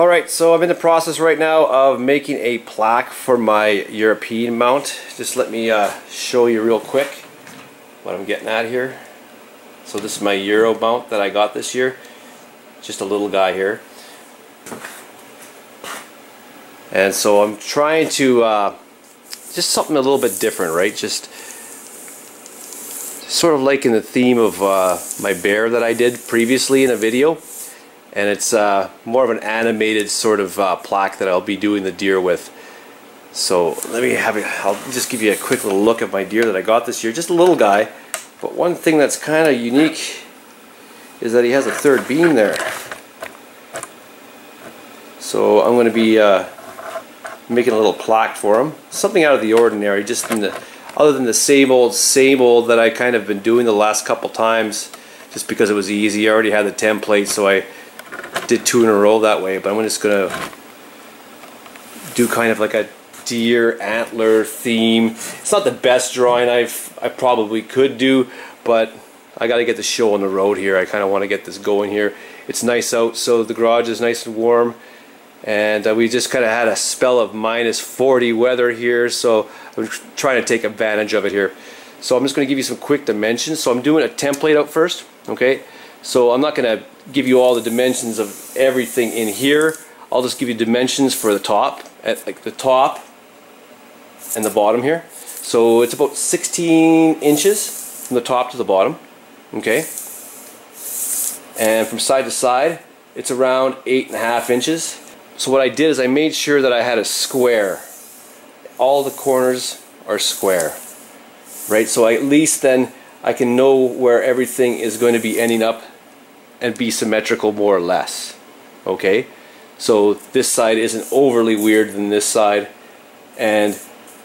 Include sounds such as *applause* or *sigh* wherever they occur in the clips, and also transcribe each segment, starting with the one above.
Alright, so I'm in the process right now of making a plaque for my European mount. Just let me uh, show you real quick what I'm getting at here. So this is my Euro mount that I got this year. Just a little guy here. And so I'm trying to, uh, just something a little bit different, right? Just sort of like in the theme of uh, my bear that I did previously in a video and it's uh, more of an animated sort of uh, plaque that I'll be doing the deer with. So let me have a, I'll just give you a quick little look at my deer that I got this year. Just a little guy, but one thing that's kind of unique is that he has a third beam there. So I'm going to be uh, making a little plaque for him. Something out of the ordinary, just in the, other than the same old, same old that I kind of been doing the last couple times, just because it was easy. I already had the template, so I did two in a row that way, but I'm just gonna do kind of like a deer antler theme. It's not the best drawing I've I probably could do, but I got to get the show on the road here. I kind of want to get this going here. It's nice out, so the garage is nice and warm, and uh, we just kind of had a spell of minus 40 weather here, so I'm trying to take advantage of it here. So I'm just to give you some quick dimensions. So I'm doing a template out first, okay? So I'm not to give you all the dimensions of everything in here. I'll just give you dimensions for the top, at like the top and the bottom here. So it's about 16 inches from the top to the bottom, okay? And from side to side, it's around eight and a half inches. So what I did is I made sure that I had a square. All the corners are square, right? So at least then I can know where everything is going to be ending up and be symmetrical more or less. Okay? So this side isn't overly weird than this side and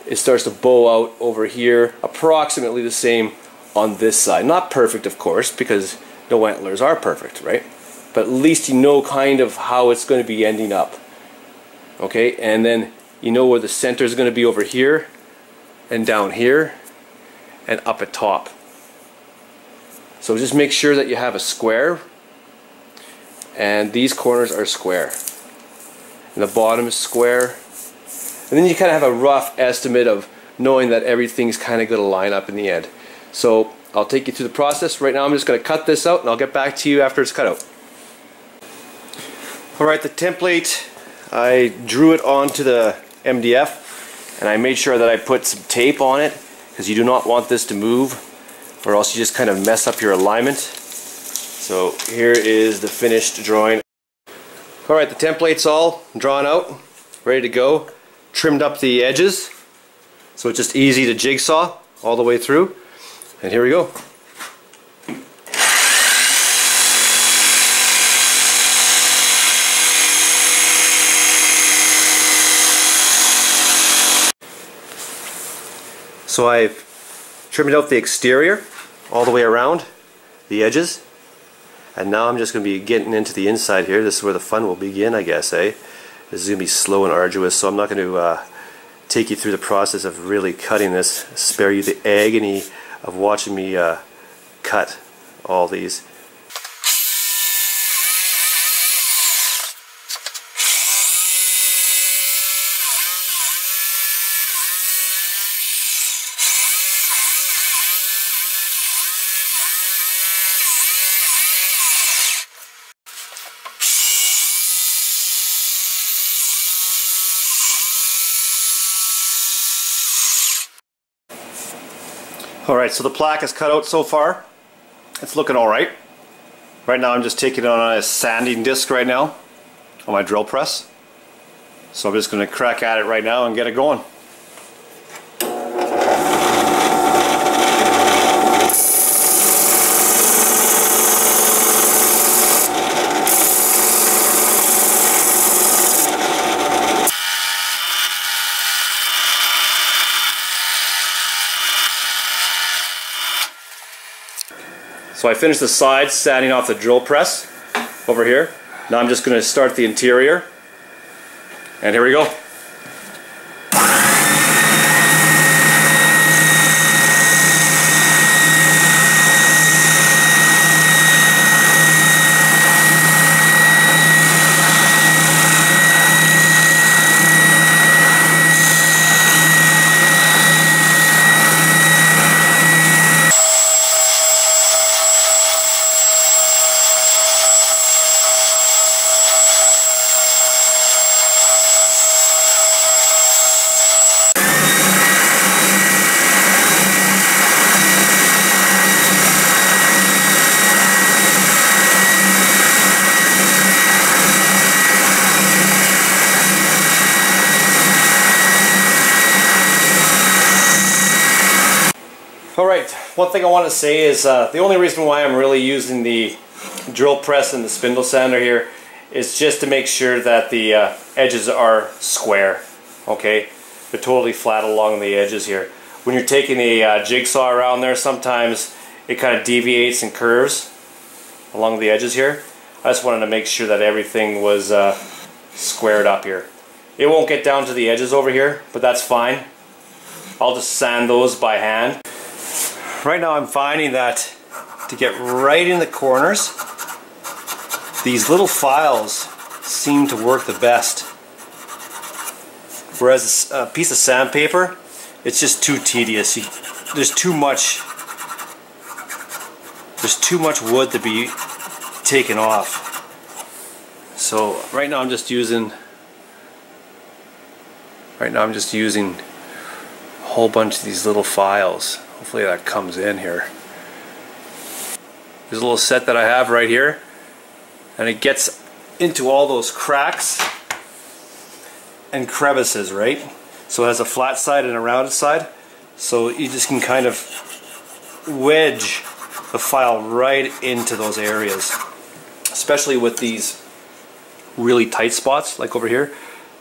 it starts to bow out over here approximately the same on this side. Not perfect of course because no antlers are perfect, right? But at least you know kind of how it's going to be ending up. Okay? And then you know where the center is going to be over here and down here and up at top. So just make sure that you have a square and these corners are square. And the bottom is square. And then you kind of have a rough estimate of knowing that everything's kind of going to line up in the end. So I'll take you through the process. Right now I'm just going to cut this out and I'll get back to you after it's cut out. Alright the template I drew it onto the MDF and I made sure that I put some tape on it because you do not want this to move or else you just kind of mess up your alignment so here is the finished drawing. Alright, the template's all drawn out, ready to go. Trimmed up the edges, so it's just easy to jigsaw all the way through. And here we go. So I've trimmed out the exterior all the way around the edges and now I'm just going to be getting into the inside here. This is where the fun will begin, I guess, eh? This is going to be slow and arduous, so I'm not going to uh, take you through the process of really cutting this, spare you the agony of watching me uh, cut all these. Alright, so the plaque is cut out so far. It's looking alright. Right now I'm just taking it on a sanding disc right now on my drill press. So I'm just going to crack at it right now and get it going. So I finished the sides sanding off the drill press over here. Now I'm just going to start the interior. And here we go. one thing I want to say is uh, the only reason why I'm really using the drill press and the spindle sander here is just to make sure that the uh, edges are square. Okay, they're totally flat along the edges here. When you're taking a uh, jigsaw around there, sometimes it kind of deviates and curves along the edges here. I just wanted to make sure that everything was uh, squared up here. It won't get down to the edges over here, but that's fine. I'll just sand those by hand. Right now I'm finding that to get right in the corners, these little files seem to work the best. Whereas a piece of sandpaper, it's just too tedious. You, there's too much there's too much wood to be taken off. So right now I'm just using right now I'm just using a whole bunch of these little files. Hopefully that comes in here. There's a little set that I have right here and it gets into all those cracks and crevices, right? So it has a flat side and a rounded side. So you just can kind of wedge the file right into those areas. Especially with these really tight spots, like over here.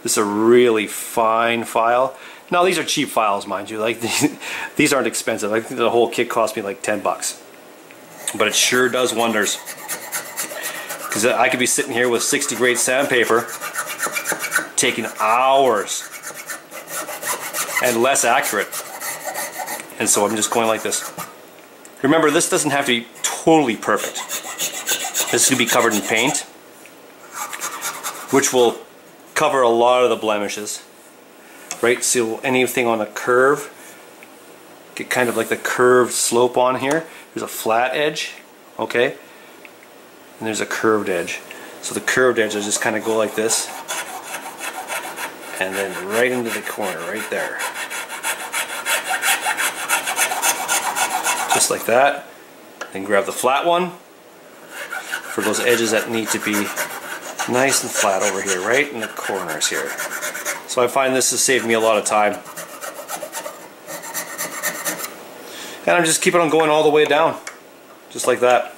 This is a really fine file. Now these are cheap files, mind you. Like *laughs* these aren't expensive. I think the whole kit cost me like 10 bucks. But it sure does wonders. Because I could be sitting here with 60 grade sandpaper taking hours and less accurate. And so I'm just going like this. Remember, this doesn't have to be totally perfect. This could be covered in paint, which will cover a lot of the blemishes. Right, so anything on a curve, get kind of like the curved slope on here. There's a flat edge, okay? And there's a curved edge. So the curved edge just kind of go like this. And then right into the corner, right there. Just like that. Then grab the flat one for those edges that need to be nice and flat over here, right in the corners here. So I find this has saved me a lot of time. And I'm just keeping on going all the way down, just like that.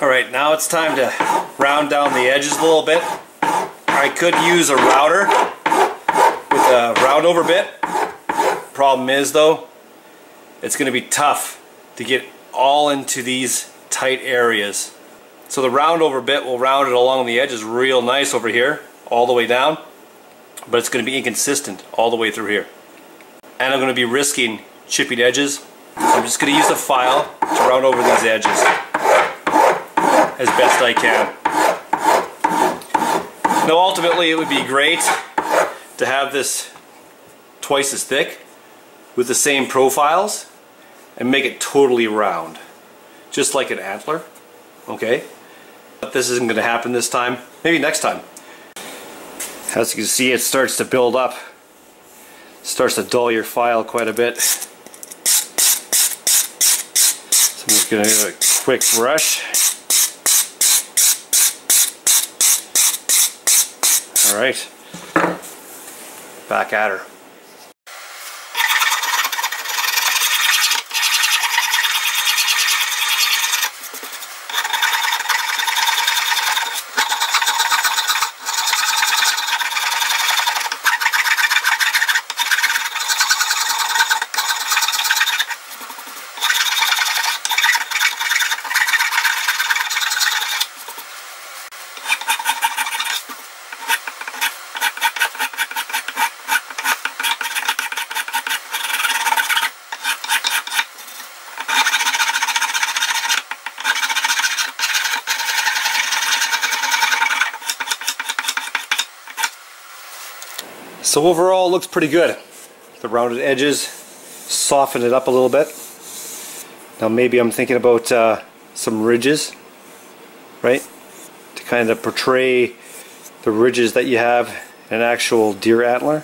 Alright, now it's time to round down the edges a little bit. I could use a router with a round over bit. Problem is though, it's going to be tough to get all into these tight areas. So the round over bit will round it along the edges real nice over here, all the way down, but it's going to be inconsistent all the way through here. And I'm going to be risking chipping edges. I'm just going to use the file to round over these edges as best I can. Now ultimately it would be great to have this twice as thick with the same profiles and make it totally round. Just like an antler, okay? But this isn't going to happen this time. Maybe next time. As you can see it starts to build up. Starts to dull your file quite a bit. So I'm just going to do a quick brush. Alright, back at her. So overall looks pretty good. The rounded edges soften it up a little bit. Now maybe I'm thinking about uh, some ridges, right? To kind of portray the ridges that you have in an actual deer antler.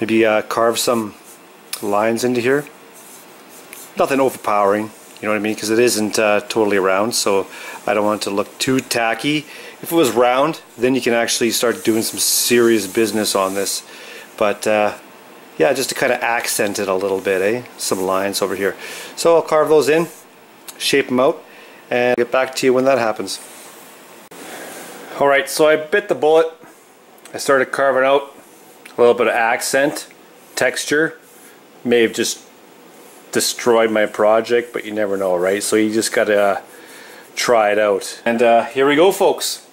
Maybe uh, carve some lines into here. Nothing overpowering, you know what I mean? Because it isn't uh, totally round, so I don't want it to look too tacky. If it was round, then you can actually start doing some serious business on this. But uh, yeah, just to kind of accent it a little bit, eh? Some lines over here. So I'll carve those in, shape them out, and get back to you when that happens. Alright, so I bit the bullet. I started carving out a little bit of accent, texture. May have just destroyed my project, but you never know, right? So you just gotta uh, try it out. And uh, here we go, folks.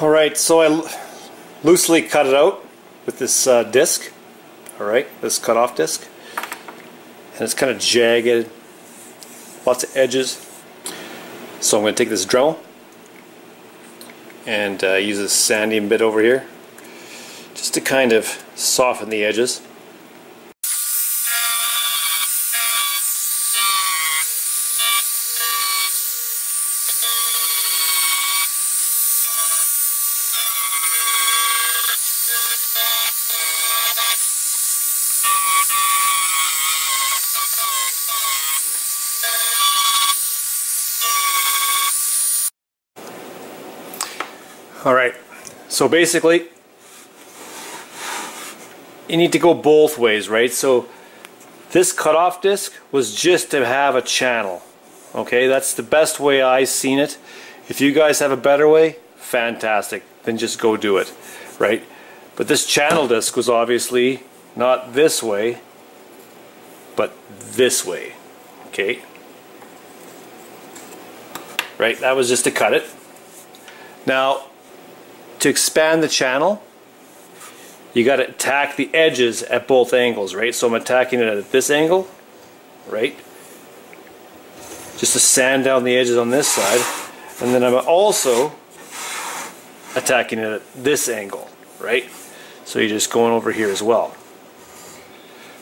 Alright, so I loosely cut it out with this uh, disc. Alright, this cut-off disc. And it's kind of jagged, lots of edges. So I'm going to take this Dremel and uh, use this sanding bit over here just to kind of soften the edges. All right, so basically, you need to go both ways, right? So this cutoff disc was just to have a channel. Okay, that's the best way I've seen it. If you guys have a better way, fantastic. Then just go do it, right? But this channel disc was obviously not this way, but this way, okay? Right, that was just to cut it. Now, to expand the channel, you got to attack the edges at both angles, right? So I'm attacking it at this angle, right? Just to sand down the edges on this side. And then I'm also attacking it at this angle, right? So you're just going over here as well.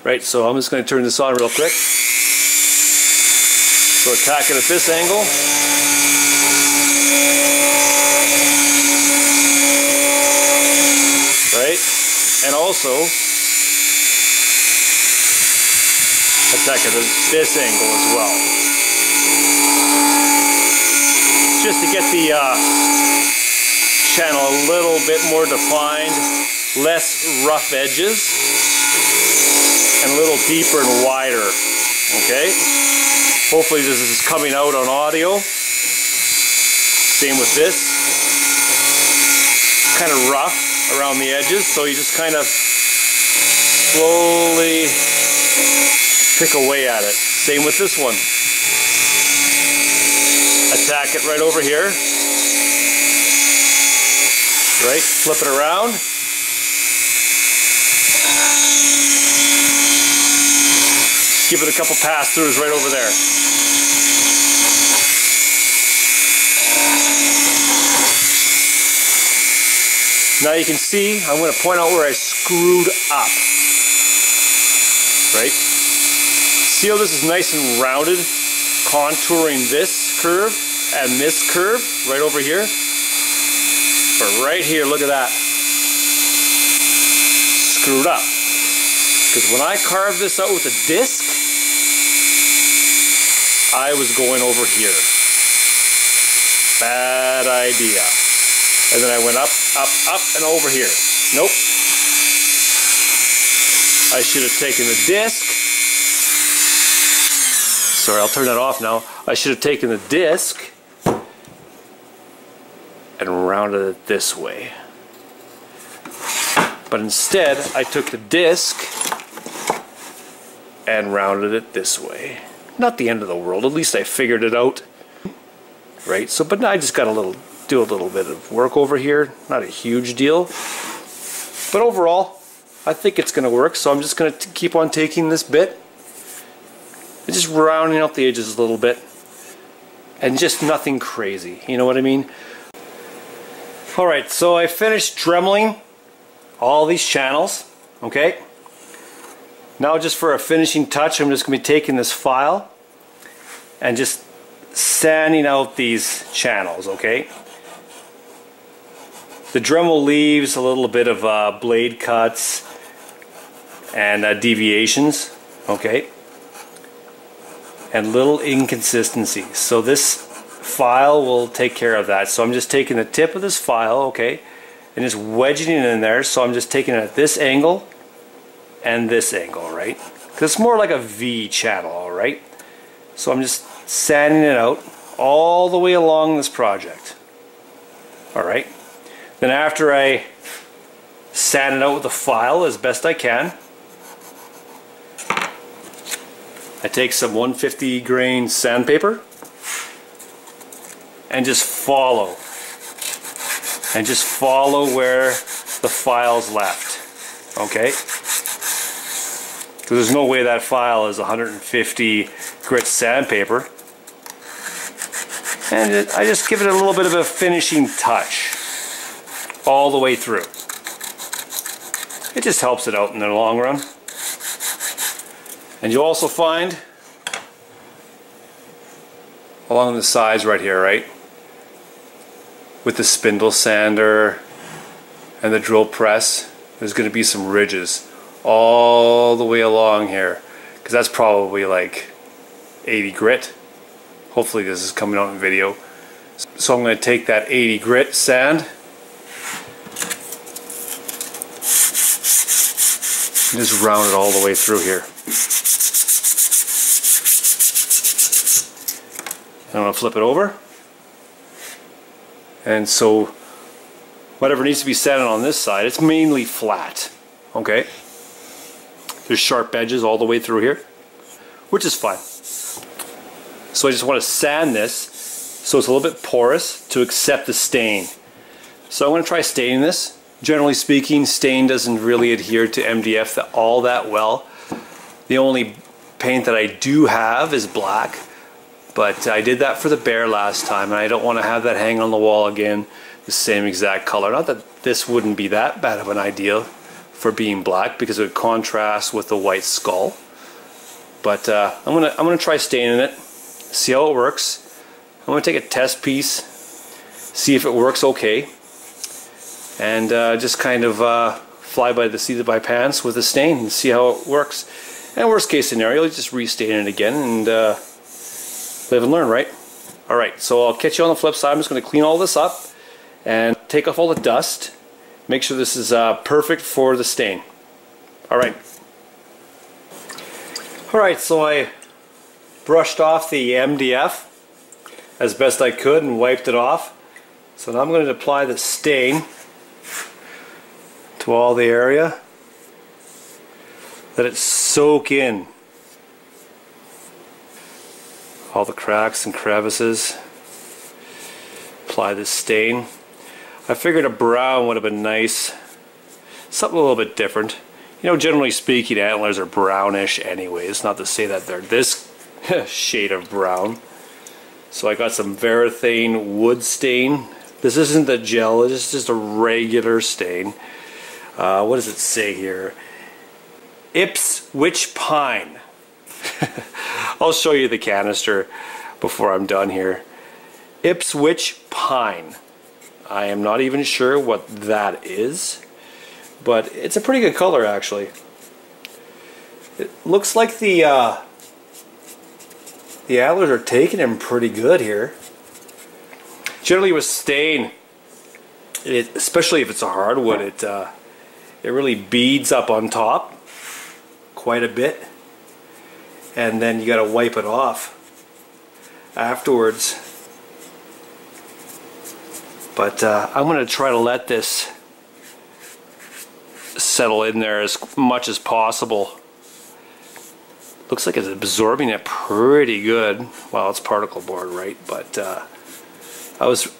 Right, so I'm just going to turn this on real quick. So attack it at this angle. right? And also attack at this angle as well. Just to get the uh, channel a little bit more defined, less rough edges, and a little deeper and wider, okay? Hopefully this is coming out on audio. Same with this. Kind of rough around the edges, so you just kind of slowly pick away at it. Same with this one. Attack it right over here. Right, flip it around. Give it a couple pass-throughs right over there. Now you can see, I'm going to point out where I screwed up. Right? See how this is nice and rounded? Contouring this curve and this curve right over here. But right here, look at that. Screwed up. Because when I carved this out with a disc, I was going over here. Bad idea. And then I went up, up, up, and over here. Nope. I should have taken the disc. Sorry, I'll turn that off now. I should have taken the disc and rounded it this way. But instead, I took the disc and rounded it this way. Not the end of the world, at least I figured it out. Right, so, but now I just got a little do a little bit of work over here. Not a huge deal. But overall, I think it's going to work. So I'm just going to keep on taking this bit and just rounding out the edges a little bit. And just nothing crazy. You know what I mean? Alright, so I finished dremeling all these channels. Okay? Now just for a finishing touch, I'm just going to be taking this file and just sanding out these channels, okay? The Dremel leaves a little bit of uh, blade cuts and uh, deviations, okay? And little inconsistencies. So this file will take care of that. So I'm just taking the tip of this file, okay, and just wedging it in there. So I'm just taking it at this angle and this angle, right? Because it's more like a V channel, all right? So I'm just sanding it out all the way along this project. All right. Then after I sand it out with the file as best I can, I take some 150 grain sandpaper and just follow. And just follow where the file's left. Okay? Because there's no way that file is 150 grit sandpaper. And it, I just give it a little bit of a finishing touch all the way through. It just helps it out in the long run. And you'll also find along the sides right here, right? With the spindle sander and the drill press, there's going to be some ridges all the way along here. Because that's probably like 80 grit. Hopefully this is coming out in video. So I'm going to take that 80 grit sand and just round it all the way through here. I'm going to flip it over. And so whatever needs to be sanded on this side, it's mainly flat. Okay? There's sharp edges all the way through here, which is fine. So I just want to sand this so it's a little bit porous to accept the stain. So I'm going to try staining this. Generally speaking, stain doesn't really adhere to MDF all that well. The only paint that I do have is black, but I did that for the bear last time and I don't want to have that hang on the wall again the same exact color. Not that this wouldn't be that bad of an idea for being black because it would contrast with the white skull. But uh, I'm gonna I'm gonna try staining it, see how it works. I'm gonna take a test piece, see if it works okay, and uh, just kind of uh, fly by the seat of my pants with a stain and see how it works. And worst case scenario, just restain it again and uh, live and learn, right? All right, so I'll catch you on the flip side. I'm just gonna clean all this up and take off all the dust. Make sure this is uh, perfect for the stain. All right. All right, so I brushed off the MDF as best I could and wiped it off. So now I'm going to apply the stain to all the area. Let it soak in all the cracks and crevices. Apply this stain. I figured a brown would have been nice. Something a little bit different. You know, generally speaking, antlers are brownish anyway. It's Not to say that they're this *laughs* shade of brown. So I got some Varathane wood stain. This isn't the gel, it's just a regular stain. Uh, what does it say here? Ipswich Pine. *laughs* I'll show you the canister before I'm done here. Ipswich Pine. I am not even sure what that is, but it's a pretty good color actually. It looks like the uh, the antlers are taking him pretty good here. Generally with stain, it, especially if it's a hardwood, it uh, it really beads up on top quite a bit, and then you got to wipe it off afterwards. But uh, I'm going to try to let this settle in there as much as possible. Looks like it's absorbing it pretty good. Well, it's particle board, right? But uh, I was,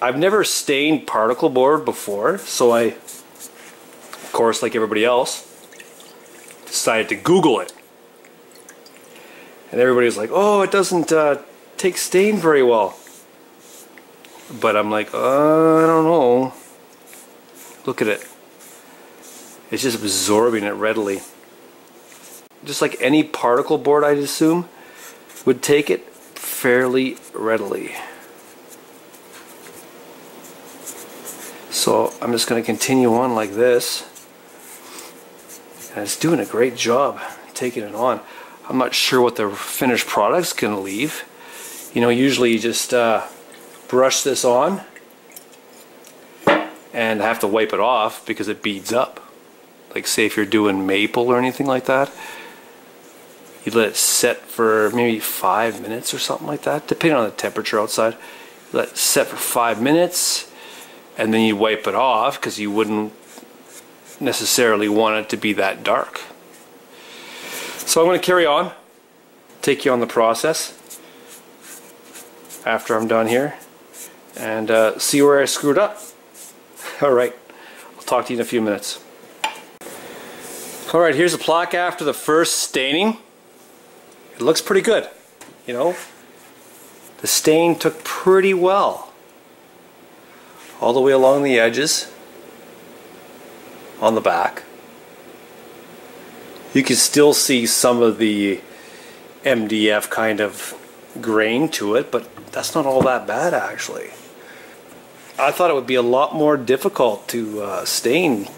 I've never stained particle board before, so I, of course, like everybody else, decided to Google it. And everybody was like, oh, it doesn't uh, take stain very well. But I'm like, uh, I don't know. Look at it. It's just absorbing it readily. Just like any particle board, I'd assume, would take it. fairly readily. So I'm just going to continue on like this. And it's doing a great job taking it on. I'm not sure what the finished product's to leave. You know, usually you just uh, brush this on and have to wipe it off because it beads up. Like say if you're doing maple or anything like that, you let it set for maybe five minutes or something like that, depending on the temperature outside. You let it set for five minutes and then you wipe it off because you wouldn't necessarily want it to be that dark. So I'm going to carry on, take you on the process after I'm done here and uh, see where I screwed up. *laughs* Alright, I'll talk to you in a few minutes. Alright, here's the plaque after the first staining. It looks pretty good, you know. The stain took pretty well all the way along the edges on the back. You can still see some of the MDF kind of grain to it, but that's not all that bad actually. I thought it would be a lot more difficult to uh, stain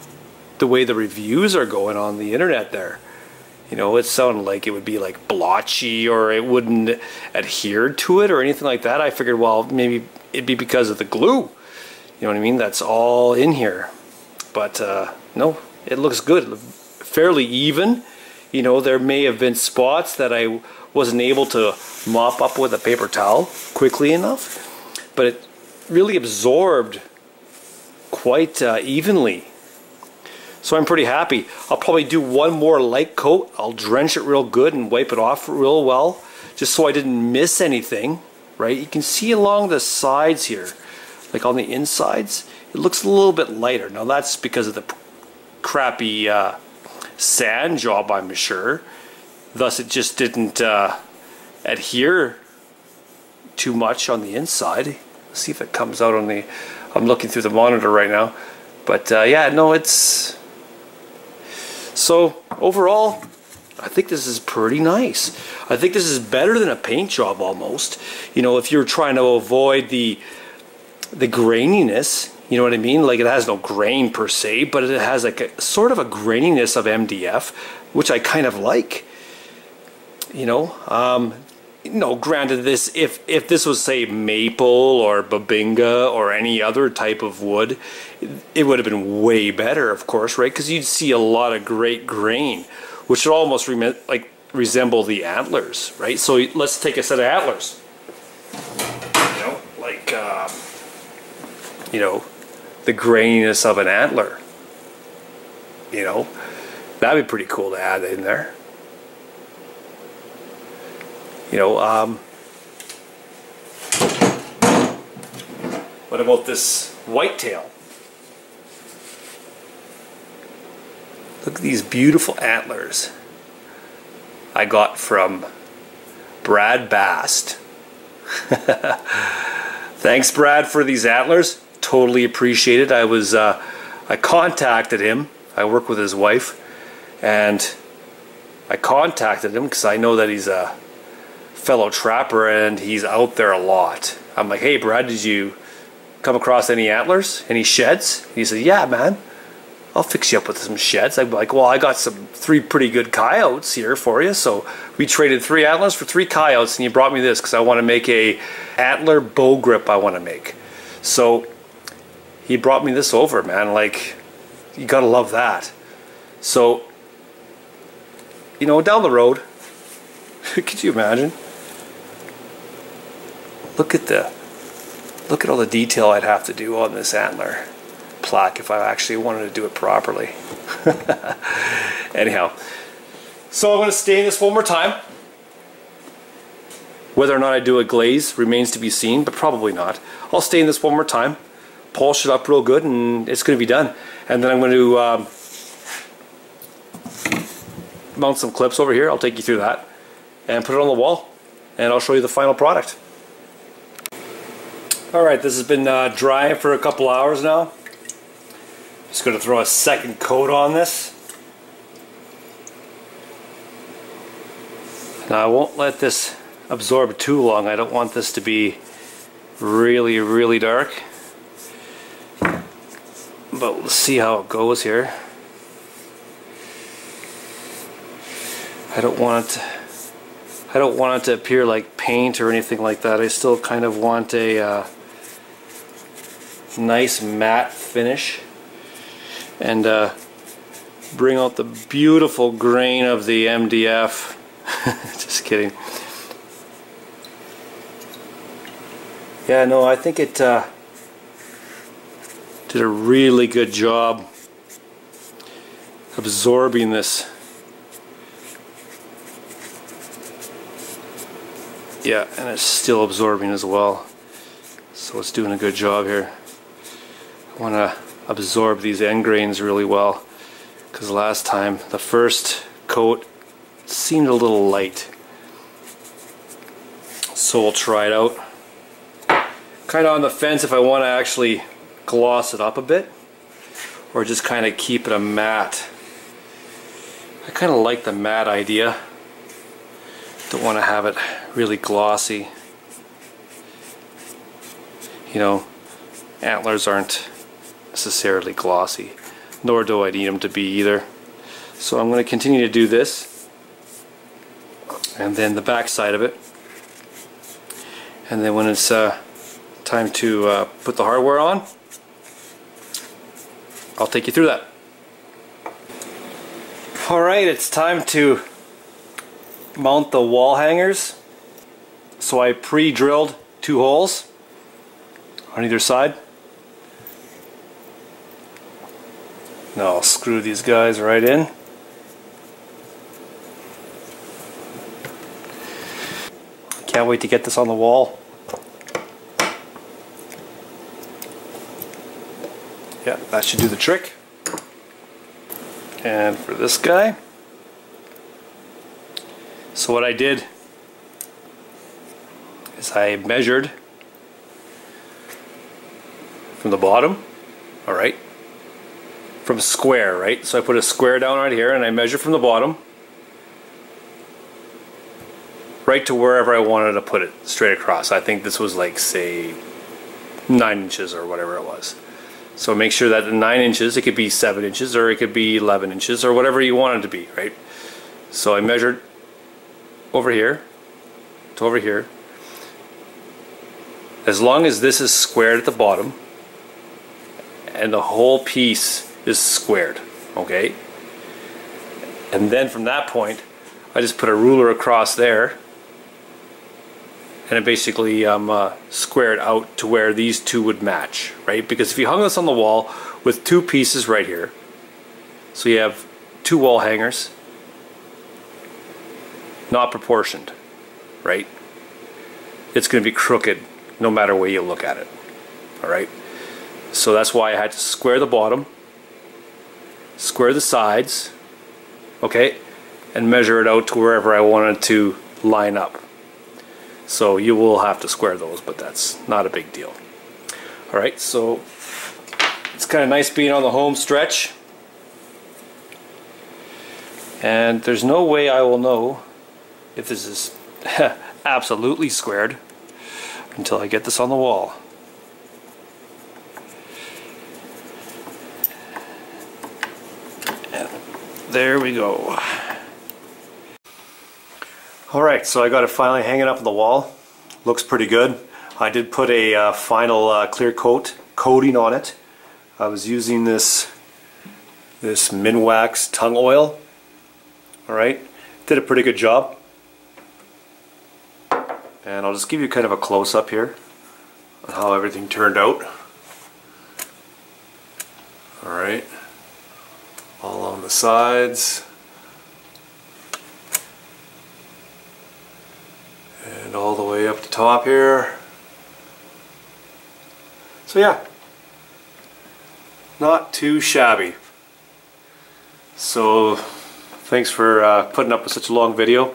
the way the reviews are going on the internet there. You know, it sounded like it would be like blotchy or it wouldn't adhere to it or anything like that. I figured, well, maybe it'd be because of the glue. You know what I mean? That's all in here. But uh, no, it looks good. Fairly even. You know, there may have been spots that I wasn't able to mop up with a paper towel quickly enough. But it really absorbed quite uh, evenly. So I'm pretty happy. I'll probably do one more light coat. I'll drench it real good and wipe it off real well just so I didn't miss anything, right? You can see along the sides here, like on the insides, it looks a little bit lighter. Now that's because of the crappy uh, sand job, I'm sure. Thus it just didn't uh, adhere too much on the inside. Let's see if it comes out on the, I'm looking through the monitor right now. But uh, yeah, no, it's, so overall, I think this is pretty nice. I think this is better than a paint job almost. You know, if you're trying to avoid the the graininess, you know what I mean? Like it has no grain per se, but it has like a sort of a graininess of MDF, which I kind of like. You know, um, no, granted this if if this was say maple or bubinga or any other type of wood, it would have been way better, of course, right? Because you'd see a lot of great grain, which would almost like resemble the antlers, right? So let's take a set of antlers. You know, like um, you know, the graininess of an antler. You know, that'd be pretty cool to add in there. You know, um, what about this whitetail? Look at these beautiful antlers I got from Brad Bast. *laughs* Thanks, Brad, for these antlers. Totally appreciated. I was, uh, I contacted him. I work with his wife, and I contacted him because I know that he's a fellow trapper and he's out there a lot. I'm like, hey, Brad, did you come across any antlers? Any sheds? He said, yeah, man. I'll fix you up with some sheds. I'm like, well, I got some three pretty good coyotes here for you. So we traded three antlers for three coyotes, and you brought me this because I want to make a antler bow grip. I want to make. So he brought me this over, man. Like, you gotta love that. So, you know, down the road, *laughs* could you imagine? Look at the look at all the detail I'd have to do on this antler plaque if I actually wanted to do it properly. *laughs* Anyhow, so I'm to stain this one more time. Whether or not I do a glaze remains to be seen, but probably not. I'll stain this one more time, polish it up real good, and it's going to be done. And then I'm going to um, mount some clips over here. I'll take you through that and put it on the wall, and I'll show you the final product. Alright, this has been uh, drying for a couple hours now. Just going to throw a second coat on this. Now I won't let this absorb too long. I don't want this to be really, really dark. But we'll see how it goes here. I don't want it to, I don't want it to appear like paint or anything like that. I still kind of want a uh, nice matte finish and uh, bring out the beautiful grain of the MDF. *laughs* Just kidding. Yeah, no, I think it uh, did a really good job absorbing this. Yeah, and it's still absorbing as well. So it's doing a good job here. I want to absorb these end grains really well because last time the first coat seemed a little light. So we'll try it out. Kind of on the fence if I want to actually gloss it up a bit or just kind of keep it a matte. I kind of like the matte idea. Don't want to have it really glossy. You know, antlers aren't necessarily glossy, nor do I need them to be either. So I'm going to continue to do this, and then the back side of it. And then when it's uh, time to uh, put the hardware on, I'll take you through that. Alright, it's time to mount the wall hangers. So I pre-drilled two holes on either side. Now I'll screw these guys right in. Can't wait to get this on the wall. That should do the trick. And for this guy, so what I did is I measured from the bottom, all right, from square, right? So I put a square down right here and I measure from the bottom right to wherever I wanted to put it straight across. I think this was like say nine inches or whatever it was. So make sure that the nine inches, it could be seven inches or it could be 11 inches or whatever you want it to be, right? So I measured over here to over here. As long as this is squared at the bottom and the whole piece is squared, okay? And then from that point, I just put a ruler across there and it basically um, uh, squared out to where these two would match, right? Because if you hung this on the wall with two pieces right here, so you have two wall hangers, not proportioned, right? It's going to be crooked no matter where you look at it, all right? So that's why I had to square the bottom square the sides, okay, and measure it out to wherever I wanted to line up. So you will have to square those, but that's not a big deal. Alright, so it's kind of nice being on the home stretch. And there's no way I will know if this is *laughs* absolutely squared until I get this on the wall. There we go. Alright, so I got it finally hanging up on the wall. Looks pretty good. I did put a uh, final uh, clear coat coating on it. I was using this this Minwax tung oil. Alright, did a pretty good job. And I'll just give you kind of a close-up here on how everything turned out. Alright all on the sides and all the up the top here. So yeah. Not too shabby. So thanks for uh, putting up with such a long video.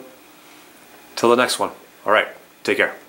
Till the next one. Alright take care